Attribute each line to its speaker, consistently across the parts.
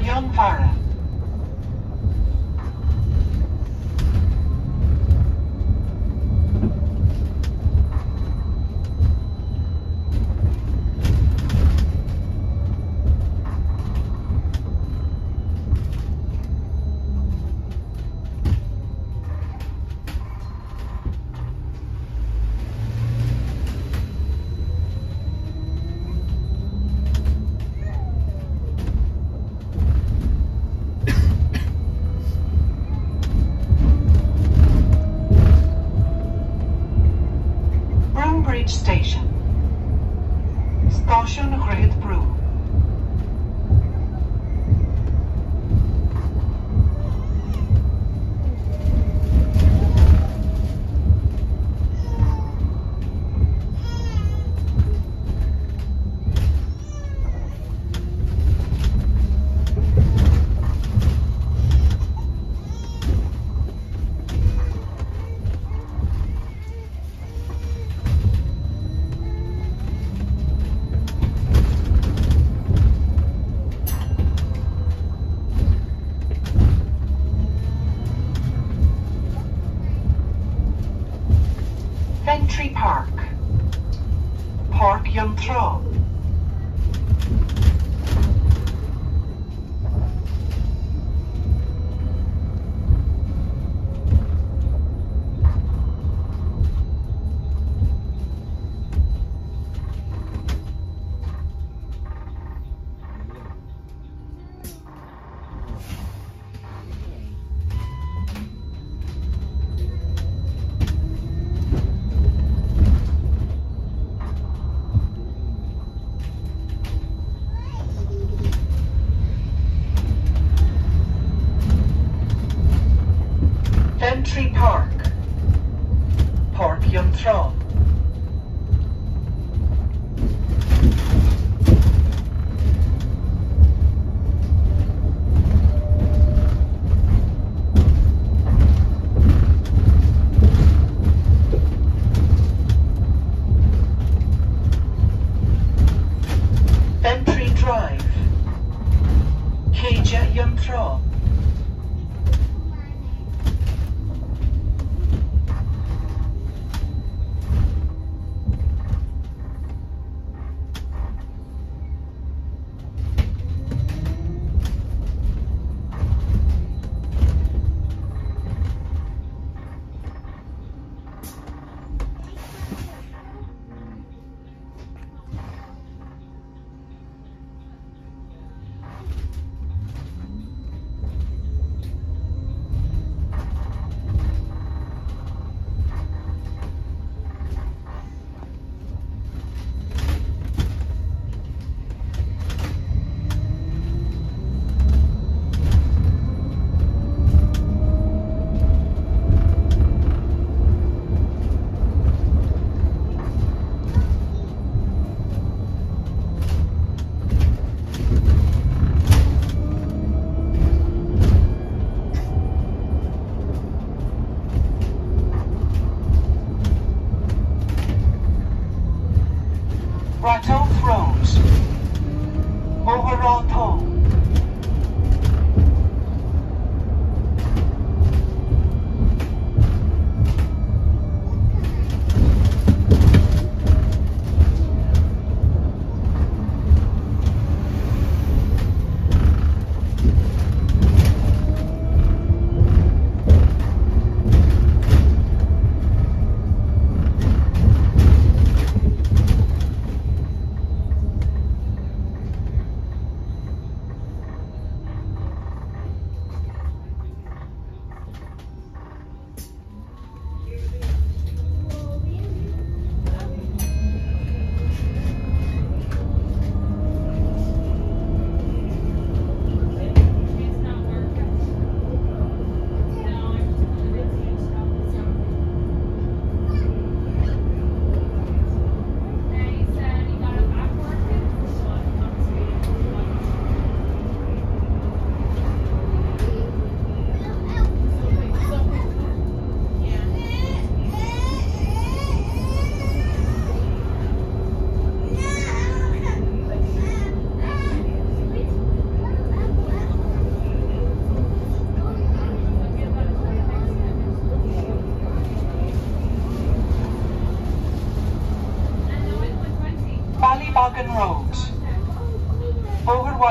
Speaker 1: Marion Vara. Park. Park Yunthro.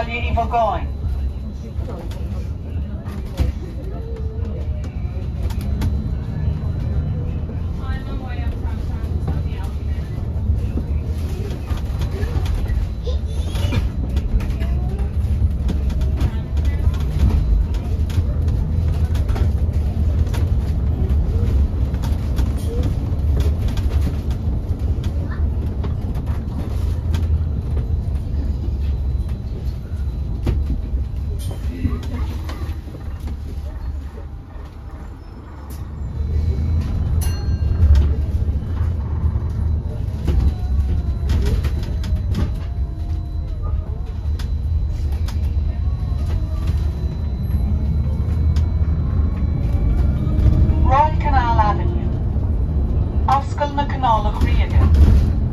Speaker 1: Wally i Vaughan. Oscail na canálach